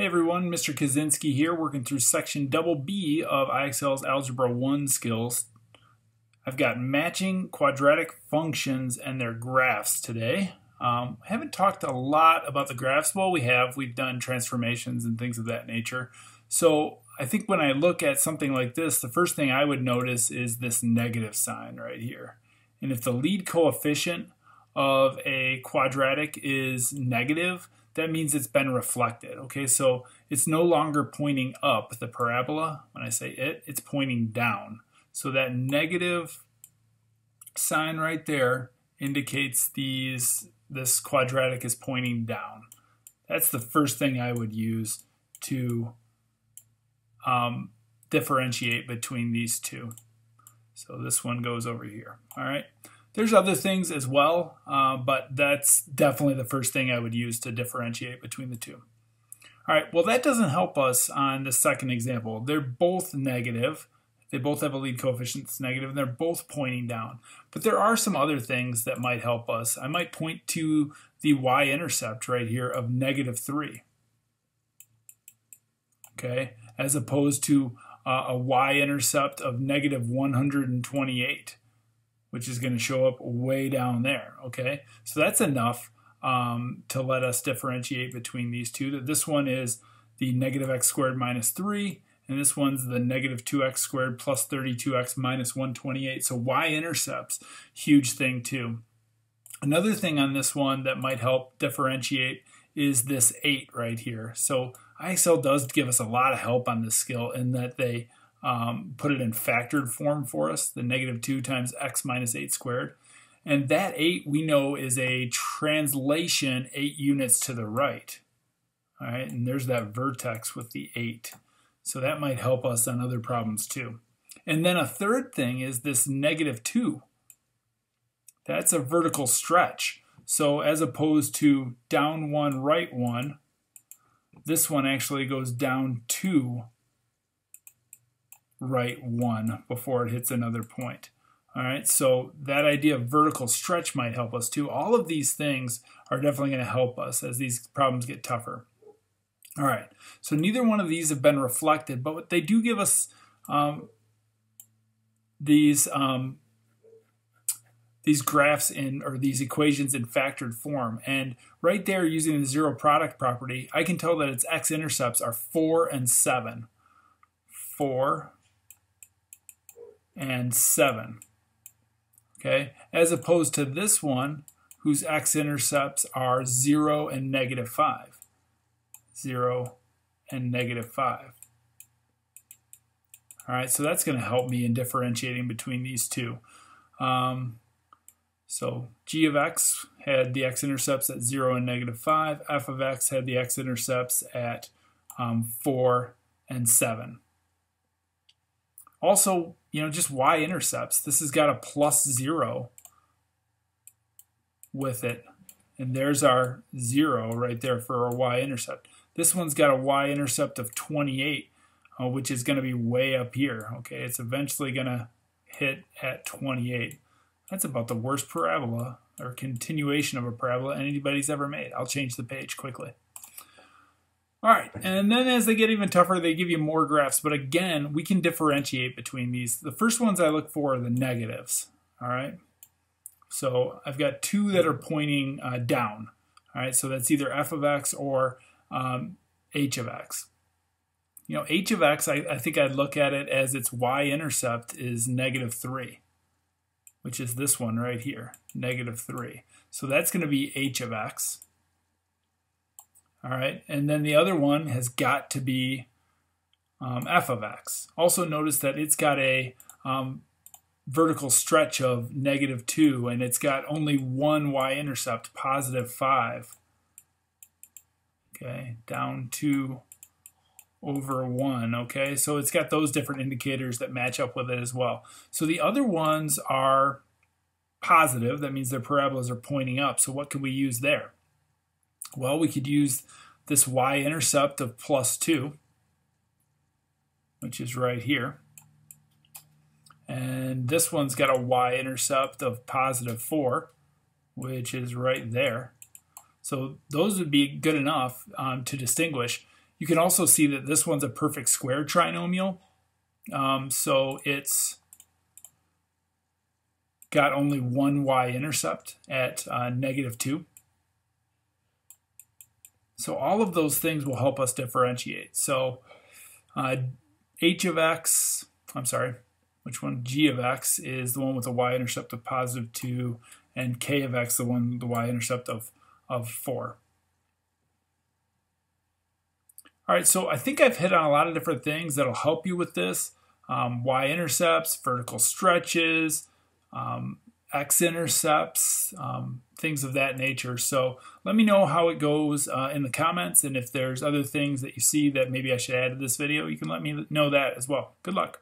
Hey everyone, Mr. Kuzinski here, working through section double B of IXL's Algebra 1 skills. I've got matching quadratic functions and their graphs today. Um, haven't talked a lot about the graphs. Well, we have. We've done transformations and things of that nature. So I think when I look at something like this, the first thing I would notice is this negative sign right here. And if the lead coefficient of a quadratic is negative, that means it's been reflected. Okay, so it's no longer pointing up the parabola. When I say it, it's pointing down. So that negative sign right there indicates these this quadratic is pointing down. That's the first thing I would use to um, differentiate between these two. So this one goes over here. All right. There's other things as well, uh, but that's definitely the first thing I would use to differentiate between the two. All right, well, that doesn't help us on the second example. They're both negative. They both have a lead coefficient that's negative, and they're both pointing down. But there are some other things that might help us. I might point to the y-intercept right here of negative 3. Okay, as opposed to uh, a y-intercept of negative 128 which is going to show up way down there. Okay, so that's enough um, to let us differentiate between these two. That This one is the negative x squared minus 3, and this one's the negative 2x squared plus 32x minus 128. So y-intercepts, huge thing too. Another thing on this one that might help differentiate is this 8 right here. So IXL does give us a lot of help on this skill in that they um, put it in factored form for us, the negative 2 times x minus 8 squared. And that 8 we know is a translation 8 units to the right. All right, and there's that vertex with the 8. So that might help us on other problems too. And then a third thing is this negative 2. That's a vertical stretch. So as opposed to down 1, right 1, this one actually goes down 2 right one before it hits another point. All right, so that idea of vertical stretch might help us too. All of these things are definitely going to help us as these problems get tougher. All right, so neither one of these have been reflected, but they do give us um, these um, these graphs in or these equations in factored form. And right there, using the zero product property, I can tell that its x-intercepts are 4 and 7. 4 and 7. Okay, as opposed to this one, whose x-intercepts are 0 and negative 5. 0 and negative 5. All right, so that's going to help me in differentiating between these two. Um, so g of x had the x-intercepts at 0 and negative 5. f of x had the x-intercepts at um, 4 and 7. Also, you know, just y-intercepts. This has got a plus 0 with it. And there's our 0 right there for our y-intercept. This one's got a y-intercept of 28, uh, which is going to be way up here. Okay, it's eventually going to hit at 28. That's about the worst parabola or continuation of a parabola anybody's ever made. I'll change the page quickly. All right, and then as they get even tougher, they give you more graphs. But again, we can differentiate between these. The first ones I look for are the negatives. All right, so I've got two that are pointing uh, down. All right, so that's either f of x or um, h of x. You know, h of x, I, I think I'd look at it as its y-intercept is negative 3, which is this one right here, negative 3. So that's going to be h of x. All right, and then the other one has got to be um, f of x. Also notice that it's got a um, vertical stretch of negative 2, and it's got only one y-intercept, positive 5. Okay, down 2 over 1, okay? So it's got those different indicators that match up with it as well. So the other ones are positive. That means their parabolas are pointing up. So what can we use there? Well, we could use this y-intercept of plus 2, which is right here. And this one's got a y-intercept of positive 4, which is right there. So those would be good enough um, to distinguish. You can also see that this one's a perfect square trinomial. Um, so it's got only one y-intercept at uh, negative 2. So all of those things will help us differentiate. So uh, h of x, I'm sorry, which one? g of x is the one with the y-intercept of positive 2, and k of x, the one the y-intercept of, of 4. All right, so I think I've hit on a lot of different things that'll help you with this. Um, y-intercepts, vertical stretches, um, x-intercepts, um, things of that nature. So let me know how it goes uh, in the comments, and if there's other things that you see that maybe I should add to this video, you can let me know that as well. Good luck.